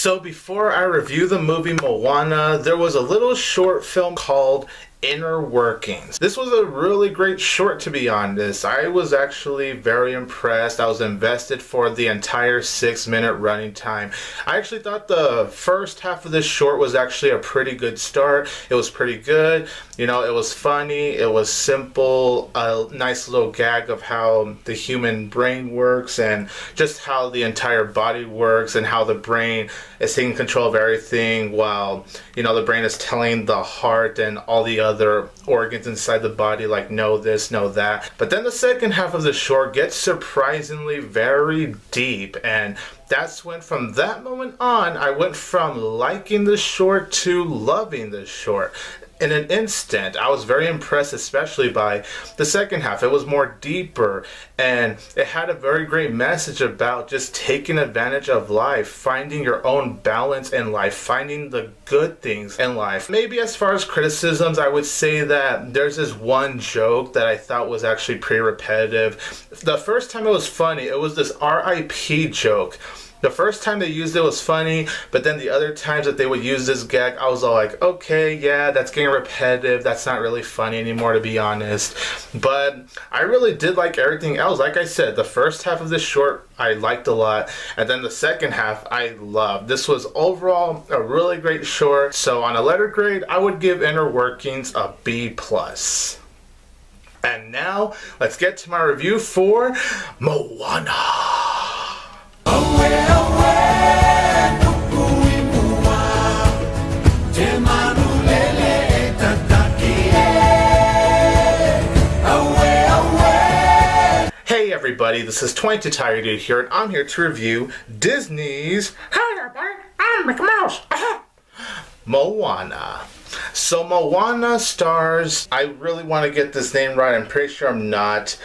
So before I review the movie Moana, there was a little short film called Inner Workings. This was a really great short to be honest. I was actually very impressed. I was invested for the entire six minute running time. I actually thought the first half of this short was actually a pretty good start. It was pretty good. You know, it was funny, it was simple, a nice little gag of how the human brain works and just how the entire body works and how the brain is taking control of everything while, you know, the brain is telling the heart and all the other other organs inside the body, like know this, know that. But then the second half of the short gets surprisingly very deep, and that's when from that moment on, I went from liking the short to loving the short in an instant. I was very impressed, especially by the second half. It was more deeper and it had a very great message about just taking advantage of life, finding your own balance in life, finding the good things in life. Maybe as far as criticisms, I would say that there's this one joke that I thought was actually pretty repetitive. The first time it was funny, it was this RIP joke the first time they used it was funny, but then the other times that they would use this gag, I was all like, okay, yeah, that's getting repetitive. That's not really funny anymore, to be honest. But I really did like everything else. Like I said, the first half of this short I liked a lot, and then the second half I loved. This was overall a really great short. So on a letter grade, I would give Inner Workings a B plus. And now let's get to my review for Moana. Hey everybody, this is 22 Tiger Dude here, and I'm here to review Disney's Hey everybody, I'm Mickey Mouse! Moana. So Moana stars, I really want to get this name right, I'm pretty sure I'm not,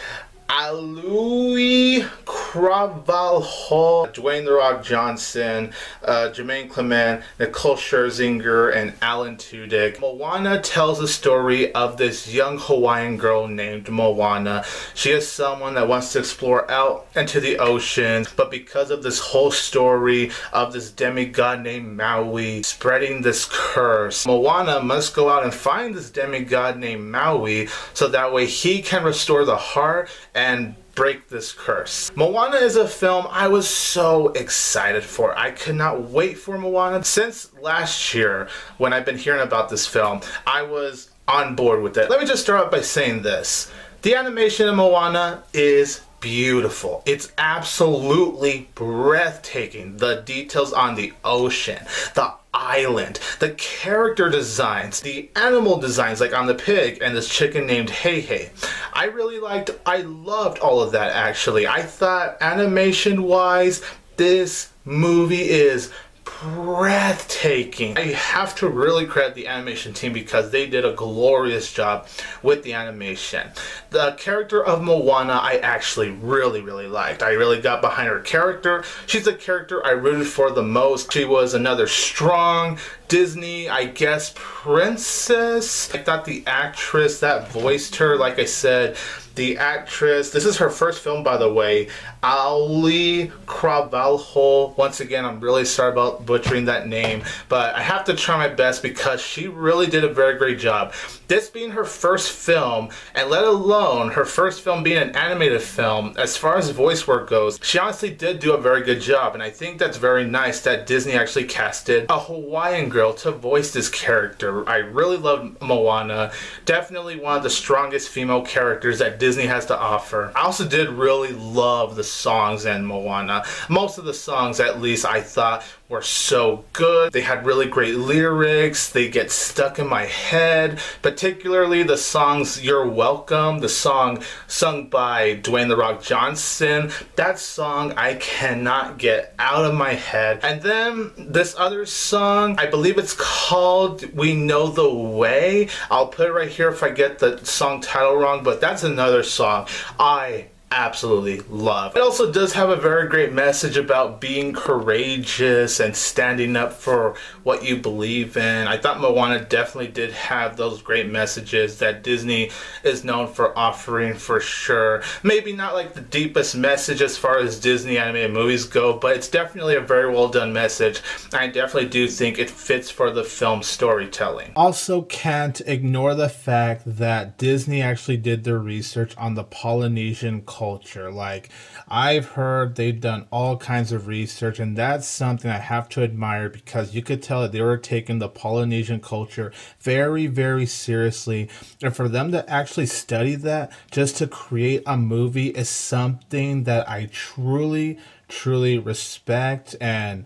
Auli'i Cravalho, Dwayne The Rock Johnson, uh, Jermaine Clement, Nicole Scherzinger, and Alan Tudyk. Moana tells the story of this young Hawaiian girl named Moana. She is someone that wants to explore out into the ocean, but because of this whole story of this demigod named Maui spreading this curse, Moana must go out and find this demigod named Maui so that way he can restore the heart and break this curse. Moana is a film I was so excited for. I could not wait for Moana. Since last year, when I've been hearing about this film, I was on board with it. Let me just start out by saying this. The animation in Moana is beautiful. It's absolutely breathtaking. The details on the ocean, the island, the character designs, the animal designs like on the pig and this chicken named Heihei. I really liked, I loved all of that actually. I thought animation wise, this movie is breathtaking. I have to really credit the animation team because they did a glorious job with the animation. The character of Moana I actually really, really liked. I really got behind her character. She's the character I rooted for the most. She was another strong Disney, I guess, princess. I thought the actress that voiced her, like I said, the actress, this is her first film, by the way, Ali Cravalho. Once again, I'm really sorry about butchering that name, but I have to try my best because she really did a very great job. This being her first film, and let alone her first film being an animated film, as far as voice work goes, she honestly did do a very good job, and I think that's very nice that Disney actually casted a Hawaiian girl to voice this character. I really love Moana. Definitely one of the strongest female characters that Disney has to offer. I also did really love the songs in Moana. Most of the songs, at least, I thought were so good. They had really great lyrics. They get stuck in my head. Particularly the songs You're Welcome, the song sung by Dwayne The Rock Johnson. That song I cannot get out of my head. And then this other song, I believe it's called We Know the Way. I'll put it right here if I get the song title wrong, but that's another song I absolutely love. It also does have a very great message about being courageous and standing up for what you believe in. I thought Moana definitely did have those great messages that Disney is known for offering for sure. Maybe not like the deepest message as far as Disney animated movies go, but it's definitely a very well done message. I definitely do think it fits for the film storytelling. Also, can't ignore the fact that Disney actually did their research on the Polynesian culture. Like, I've heard they've done all kinds of research, and that's something I have to admire because you could tell that they were taking the Polynesian culture very, very seriously. And for them to actually study that just to create a movie is something that I truly, truly respect and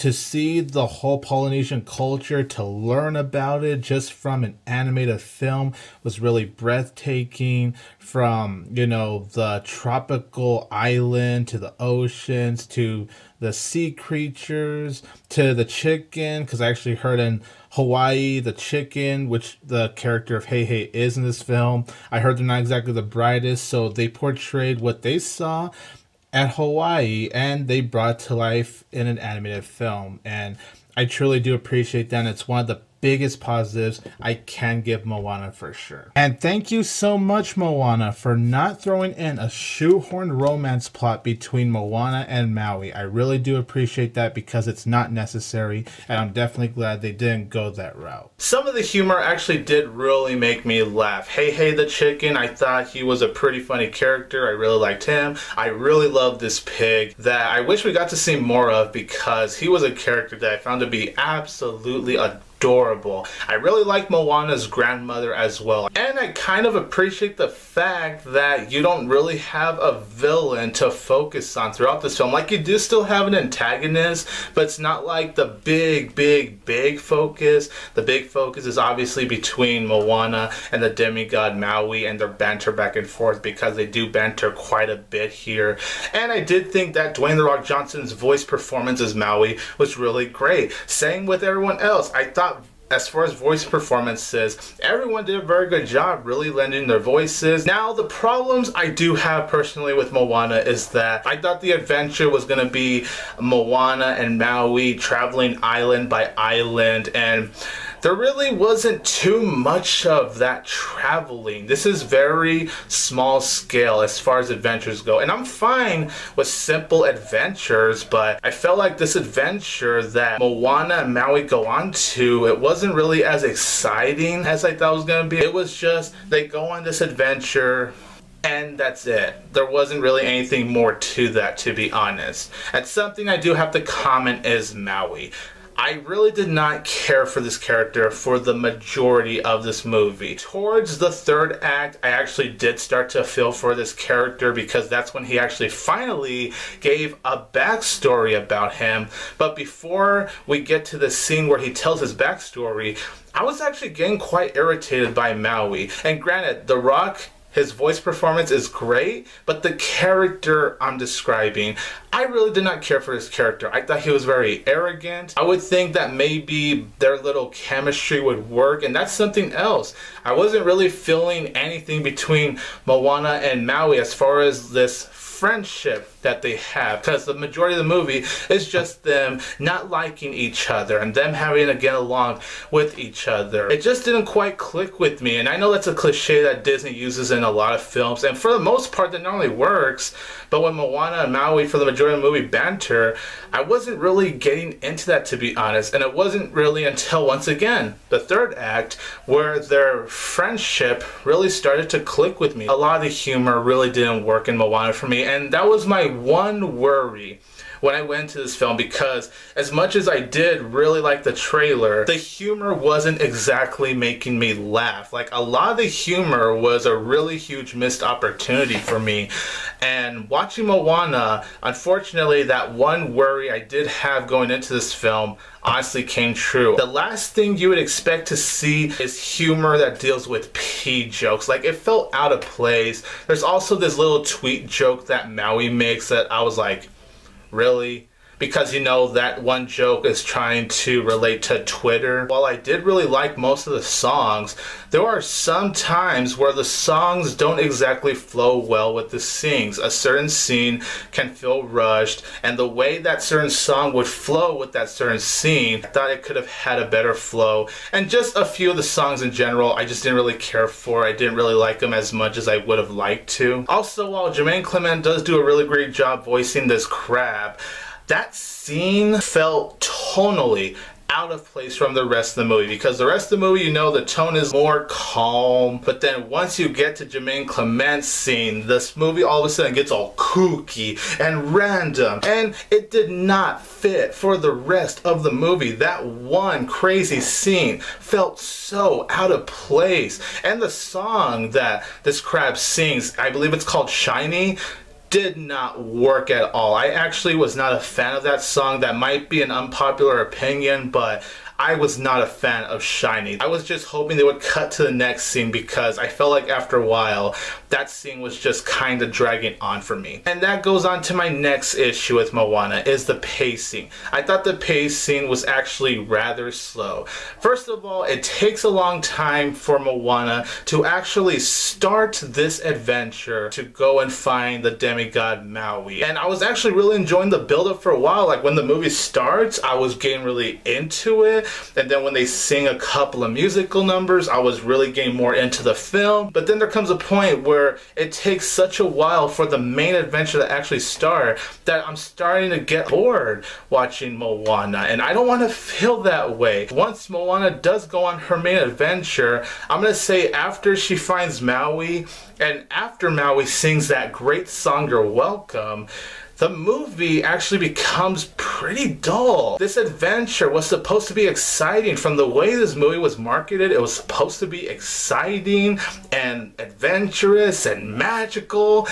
to see the whole Polynesian culture, to learn about it just from an animated film was really breathtaking. From, you know, the tropical island to the oceans to the sea creatures to the chicken, because I actually heard in Hawaii, the chicken, which the character of Heihei is in this film, I heard they're not exactly the brightest, so they portrayed what they saw at Hawaii and they brought to life in an animated film. And I truly do appreciate that. It's one of the biggest positives I can give Moana for sure. And thank you so much, Moana, for not throwing in a shoehorn romance plot between Moana and Maui. I really do appreciate that because it's not necessary, and I'm definitely glad they didn't go that route. Some of the humor actually did really make me laugh. Heihei the chicken, I thought he was a pretty funny character. I really liked him. I really love this pig that I wish we got to see more of because he was a character that I found to be absolutely adorable adorable. I really like Moana's grandmother as well. And I kind of appreciate the fact that you don't really have a villain to focus on throughout this film. Like you do still have an antagonist, but it's not like the big, big, big focus. The big focus is obviously between Moana and the demigod Maui and their banter back and forth because they do banter quite a bit here. And I did think that Dwayne The Rock Johnson's voice performance as Maui was really great. Same with everyone else. I thought as far as voice performances, everyone did a very good job really lending their voices. Now, the problems I do have personally with Moana is that I thought the adventure was going to be Moana and Maui traveling island by island and there really wasn't too much of that traveling. This is very small scale as far as adventures go. And I'm fine with simple adventures, but I felt like this adventure that Moana and Maui go on to, it wasn't really as exciting as I thought it was going to be. It was just they go on this adventure and that's it. There wasn't really anything more to that, to be honest. And something I do have to comment is Maui. I really did not care for this character for the majority of this movie. Towards the third act, I actually did start to feel for this character because that's when he actually finally gave a backstory about him. But before we get to the scene where he tells his backstory, I was actually getting quite irritated by Maui. And granted, The Rock his voice performance is great, but the character I'm describing, I really did not care for his character. I thought he was very arrogant. I would think that maybe their little chemistry would work, and that's something else. I wasn't really feeling anything between Moana and Maui as far as this friendship that they have because the majority of the movie is just them not liking each other and them having to get along with each other. It just didn't quite click with me and I know that's a cliche that Disney uses in a lot of films and for the most part that normally works but when Moana and Maui for the majority of the movie banter I wasn't really getting into that to be honest and it wasn't really until once again the third act where their friendship really started to click with me. A lot of the humor really didn't work in Moana for me and that was my one worry when I went to this film because as much as I did really like the trailer, the humor wasn't exactly making me laugh. Like a lot of the humor was a really huge missed opportunity for me. And watching Moana, unfortunately, that one worry I did have going into this film honestly came true. The last thing you would expect to see is humor that deals with pee jokes. Like it felt out of place. There's also this little tweet joke that Maui makes that I was like, really? Because you know that one joke is trying to relate to Twitter. While I did really like most of the songs, there are some times where the songs don't exactly flow well with the scenes. A certain scene can feel rushed, and the way that certain song would flow with that certain scene, I thought it could have had a better flow. And just a few of the songs in general, I just didn't really care for. I didn't really like them as much as I would have liked to. Also, while Jermaine Clement does do a really great job voicing this crab, that scene felt tonally out of place from the rest of the movie because the rest of the movie, you know, the tone is more calm. But then once you get to Jermaine Clement's scene, this movie all of a sudden gets all kooky and random. And it did not fit for the rest of the movie. That one crazy scene felt so out of place. And the song that this crab sings, I believe it's called Shiny did not work at all. I actually was not a fan of that song. That might be an unpopular opinion, but I was not a fan of Shiny. I was just hoping they would cut to the next scene because I felt like after a while that scene was just kind of dragging on for me. And that goes on to my next issue with Moana is the pacing. I thought the pacing was actually rather slow. First of all, it takes a long time for Moana to actually start this adventure to go and find the demigod Maui. And I was actually really enjoying the build up for a while. Like when the movie starts, I was getting really into it and then when they sing a couple of musical numbers, I was really getting more into the film. But then there comes a point where it takes such a while for the main adventure to actually start that I'm starting to get bored watching Moana. And I don't want to feel that way. Once Moana does go on her main adventure, I'm going to say after she finds Maui and after Maui sings that great song, You're Welcome, the movie actually becomes pretty dull. This adventure was supposed to be exciting from the way this movie was marketed. It was supposed to be exciting and adventurous and magical.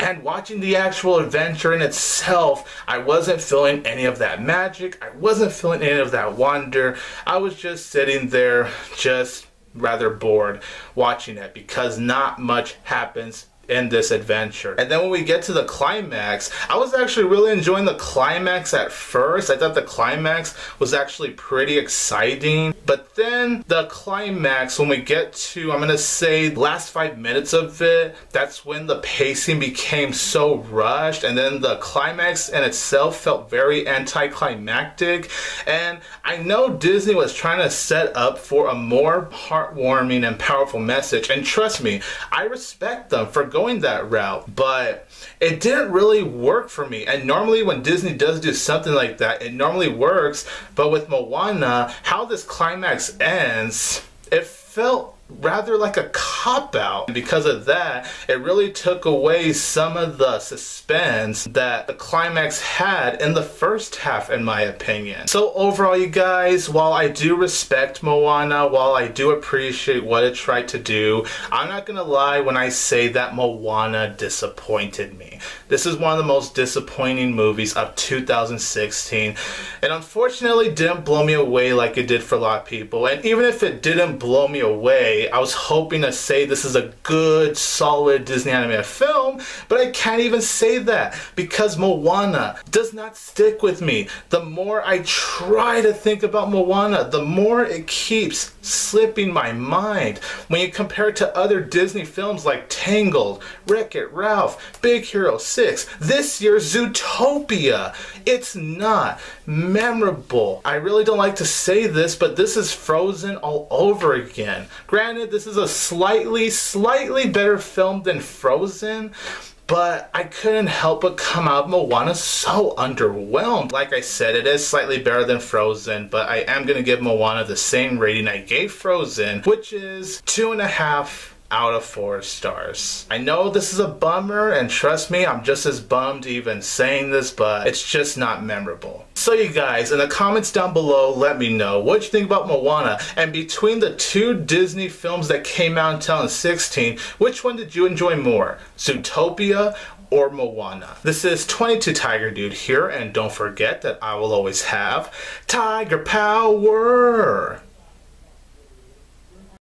And watching the actual adventure in itself, I wasn't feeling any of that magic. I wasn't feeling any of that wonder. I was just sitting there, just rather bored watching it because not much happens in this adventure. And then when we get to the climax, I was actually really enjoying the climax at first. I thought the climax was actually pretty exciting. But then the climax, when we get to, I'm gonna say, last five minutes of it, that's when the pacing became so rushed. And then the climax in itself felt very anticlimactic. And I know Disney was trying to set up for a more heartwarming and powerful message. And trust me, I respect them for going going that route, but it didn't really work for me. And normally, when Disney does do something like that, it normally works. But with Moana, how this climax ends, it felt rather like a cop out. And because of that, it really took away some of the suspense that the climax had in the first half, in my opinion. So, overall, you guys, while I do respect Moana, while I do appreciate what it tried to do, I'm not gonna lie when I say that Moana disappointed me. This is one of the most disappointing movies of 2016. It unfortunately didn't blow me away like it did for a lot of people. And even if it didn't blow me away, I was hoping to say this is a good, solid Disney animated film, but I can't even say that because Moana does not stick with me. The more I try to think about Moana, the more it keeps slipping my mind. When you compare it to other Disney films like Tangled, Wreck-It Ralph, Big Hero 6, this year's Zootopia, it's not memorable. I really don't like to say this, but this is Frozen all over again. Granted, this is a slightly, slightly better film than Frozen, but I couldn't help but come out of Moana so underwhelmed. Like I said, it is slightly better than Frozen, but I am going to give Moana the same rating I gave Frozen, which is two and a half out of four stars. I know this is a bummer, and trust me, I'm just as bummed even saying this, but it's just not memorable. So you guys, in the comments down below, let me know what you think about Moana, and between the two Disney films that came out in 2016, which one did you enjoy more? Zootopia or Moana. This is 22 Tiger Dude here, and don't forget that I will always have Tiger Power!